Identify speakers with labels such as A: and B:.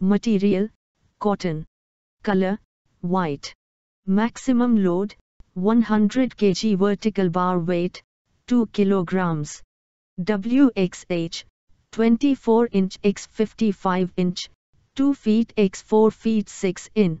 A: Material, cotton. Color, white. Maximum load, 100 kg vertical bar weight, 2 kilograms. WXH, 24 inch x 55 inch, 2 feet x 4 feet 6 in.